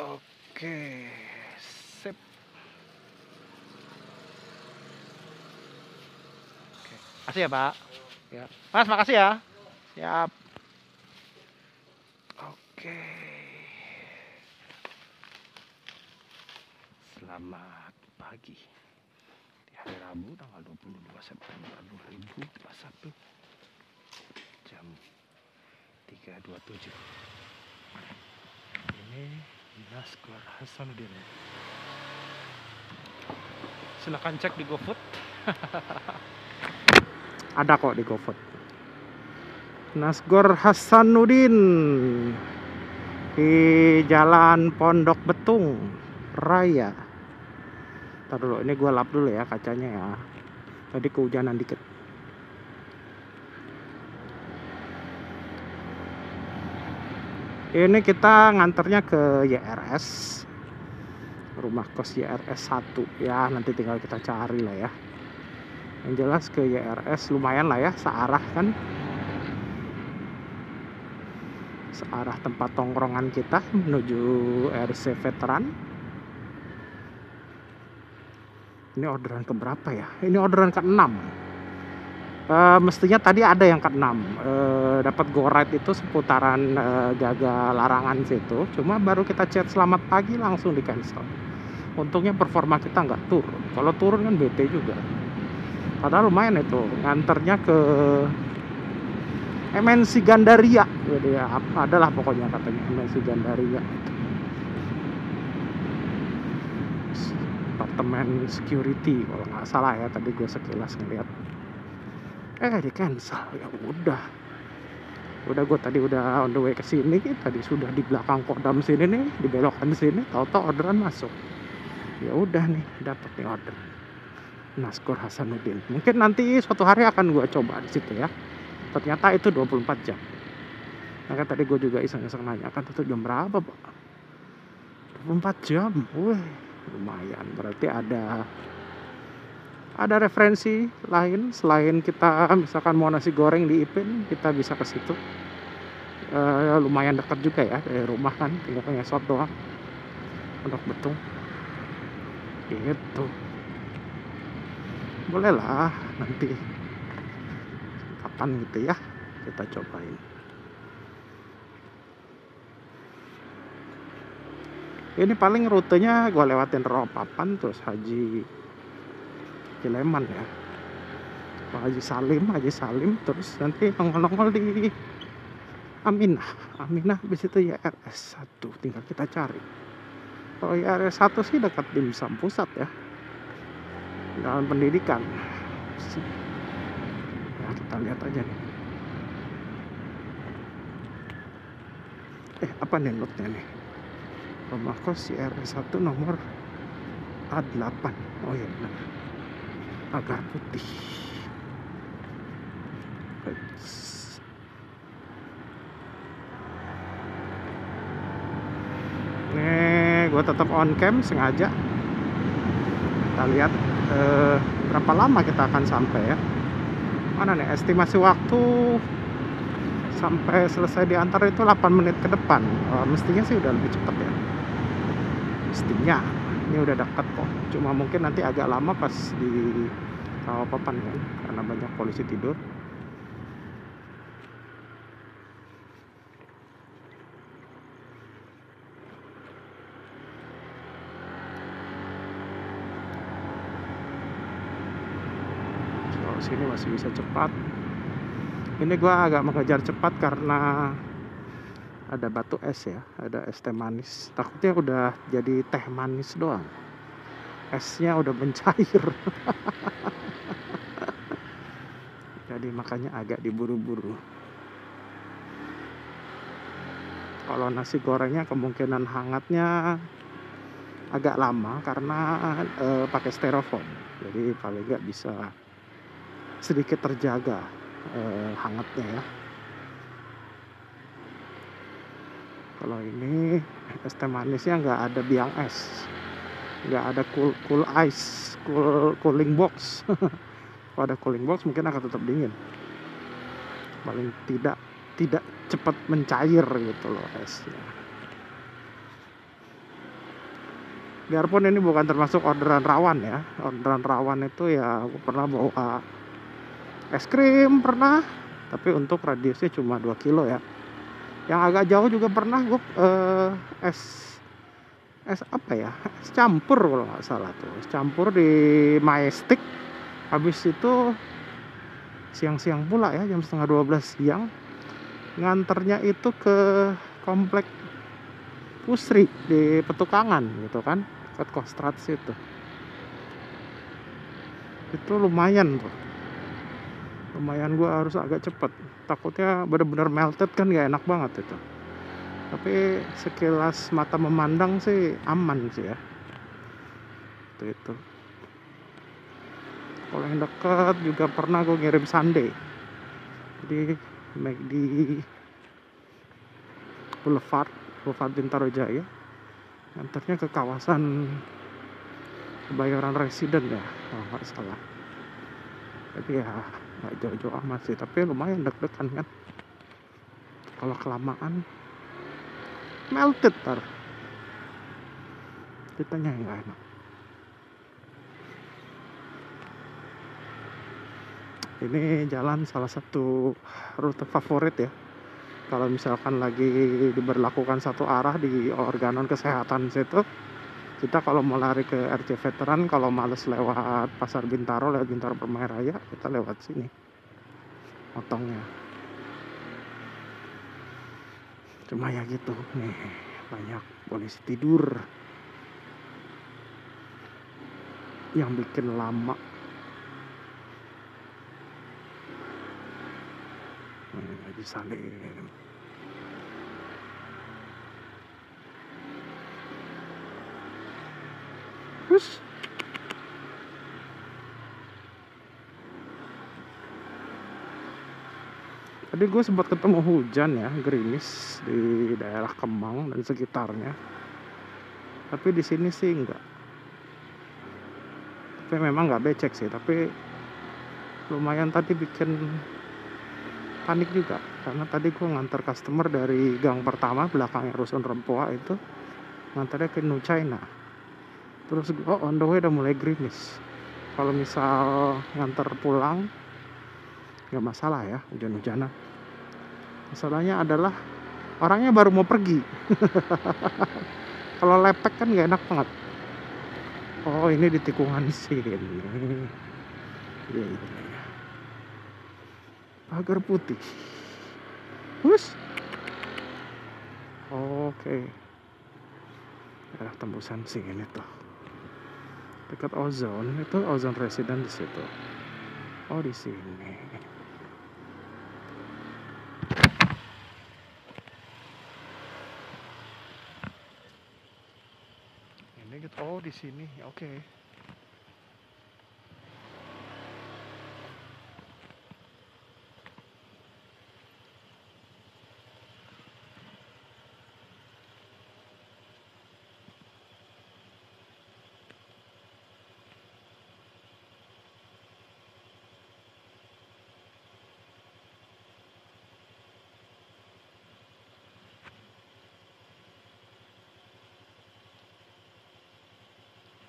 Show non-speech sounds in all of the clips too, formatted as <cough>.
Oke, sip. Oke, makasih ya Pak. Ya, Mas makasih ya. Siap. Oke. Selamat pagi. Di hari Rabu tanggal 22 September 2021. Jam 3.27. Ini Keluar Hasanuddin. Silahkan cek di GoFood. <laughs> Ada kok di GoFood. Nasgor Hasanuddin di Jalan Pondok Betung Raya. Ntar dulu, ini gue lap dulu ya kacanya ya. Tadi kehujanan dikit. Ini kita nganternya ke YRS. Rumah kos YRS 1 ya, nanti tinggal kita cari lah ya. Yang jelas ke YRS lumayan lah ya, searah kan. Searah tempat tongkrongan kita menuju RC Veteran. Ini orderan ke berapa ya? Ini orderan ke 6 Uh, mestinya tadi ada yang ke-6 uh, dapat go ride itu seputaran uh, Gaga Larangan situ. Cuma baru kita chat selamat pagi langsung di cancel. Untungnya performa kita nggak turun. Kalau turun kan bete juga. Padahal lumayan itu. Nganternya ke MNC Gandaria. Jadi ya, adalah pokoknya katanya MNC Gandaria. Apartemen security kalau nggak salah ya. Tadi gue sekilas ngeliat eh di cancel ya udah. Udah gue tadi udah on the way ke sini tadi sudah di belakang kodam sini nih di belokan sini tau-tau orderan masuk. Ya udah nih dapat nih order. Nasgor Hasanuddin. Mungkin nanti suatu hari akan gue coba di situ ya. Ternyata itu 24 jam. Kan tadi gue juga iseng-iseng nanya kan itu jam berapa pak? 24 jam? Wih lumayan. Berarti ada ada referensi lain selain kita misalkan mau nasi goreng di Ipin kita bisa ke situ. Uh, lumayan dekat juga ya dari rumah kan tinggal ngesot doang. Untuk betung. Gitu. Boleh lah nanti kapan gitu ya kita cobain. Ini paling rutenya gue lewatin Ropapan terus Haji Cileman ya. Pak Haji Salim Haji Salim terus nanti nongol-nongol di Aminah. Aminah habis itu ya RS 1 tinggal kita cari. Kalau ya RS 1 sih dekat dimsum pusat ya. Dalam pendidikan. Ya kita lihat aja nih. Eh apa nih notnya nih? Rumah kos RS 1 nomor A8 oh iya benar agar putih. Ini gue tetap on cam sengaja. Kita lihat eh, berapa lama kita akan sampai ya. Mana nih estimasi waktu sampai selesai diantar itu 8 menit ke depan. Oh, mestinya sih udah lebih cepat ya. Mestinya ini udah dekat kok. Cuma mungkin nanti agak lama pas di Kawapapan kan karena banyak polisi tidur. Sini masih bisa cepat. Ini gua agak mengejar cepat karena ada batu es ya ada es teh manis. Takutnya udah jadi teh manis doang. Esnya udah mencair. <laughs> Jadi makanya agak diburu-buru. Kalau nasi gorengnya kemungkinan hangatnya agak lama karena e, pakai styrofoam. Jadi paling nggak bisa sedikit terjaga e, hangatnya ya kalau ini es teh manisnya nggak ada biang es. Nggak ada cool cool ice cool cooling box. <laughs> Kalau ada cooling box mungkin akan tetap dingin. Paling tidak tidak cepat mencair gitu loh esnya. Biarpun ini bukan termasuk orderan rawan ya. Orderan rawan itu ya aku pernah bawa es krim pernah. Tapi untuk radiusnya cuma 2 kilo ya yang agak jauh juga pernah gue eh, es es apa ya? Es campur kalau nggak salah tuh. Es campur di Majestic habis itu siang-siang pula ya jam setengah 12 siang nganternya itu ke komplek Pusri di Petukangan gitu kan ke Kostrat situ. Itu lumayan tuh lumayan gue harus agak cepet. Takutnya bener-bener melted kan gak enak banget itu. Tapi sekilas mata memandang sih aman sih ya. Itu itu. Kalau yang dekat juga pernah gue ngirim jadi di Boulevard Boulevard Bintaro Jaya. Antarnya ke kawasan kebayoran residen ya kalau nggak salah jadi ya nggak jauh-jauh amat sih. Tapi lumayan deg-degan kan. Kalau kelamaan melted tar. Kitanya yang enak. Ini jalan salah satu rute favorit ya. Kalau misalkan lagi diberlakukan satu arah di organon kesehatan situ kita kalau mau lari ke RC Veteran kalau males lewat Pasar Bintaro lewat Bintaro Permai Raya kita lewat sini. Potongnya. Cuma ya gitu nih banyak polisi tidur. Yang bikin lama. Haji Salim Terus Tadi gue sempat ketemu hujan ya, gerimis di daerah Kemang dan sekitarnya. Tapi di sini sih enggak. Tapi memang nggak becek sih, tapi lumayan tadi bikin panik juga karena tadi gue ngantar customer dari gang pertama belakangnya rusun rempoa itu ngantarnya ke New China terus oh on the way udah mulai gerimis kalau misal ngantar pulang nggak masalah ya hujan-hujanan masalahnya adalah orangnya baru mau pergi <laughs> kalau lepek kan nggak enak banget oh ini di tikungan sini <laughs> iya, iya, iya. pagar putih Hus. Oke. Daerah tembusan sini tuh. Dekat ozon, itu ozon residen di situ. Oh, di sini. Ini gitu. Oh, di sini. Oke.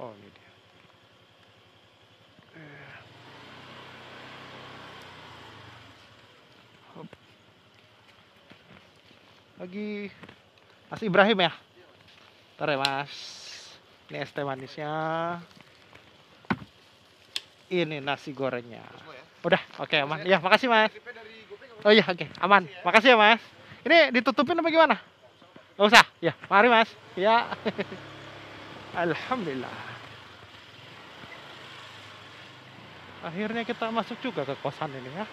Oh, ini dia. Eh. Lagi. Mas Ibrahim ya? Ntar ya mas. Ini es teh manisnya. Ini nasi gorengnya. Udah, oke aman. Ya makasih mas. Oh iya oke aman. Makasih ya mas. Ini ditutupin apa gimana? Gak usah? Ya mari mas. Ya <laughs> Alhamdulillah Akhirnya kita masuk juga ke kosan ini ya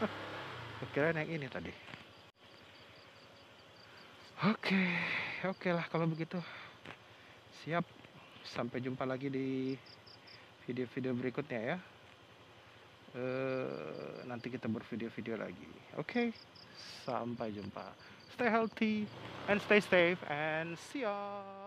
<laughs> Kira yang ini tadi Oke, oke lah kalau begitu. Siap. Sampai jumpa lagi di video-video berikutnya ya. Eh, nanti kita bervideo-video lagi. Oke. Sampai jumpa. Stay healthy and stay safe and see ya.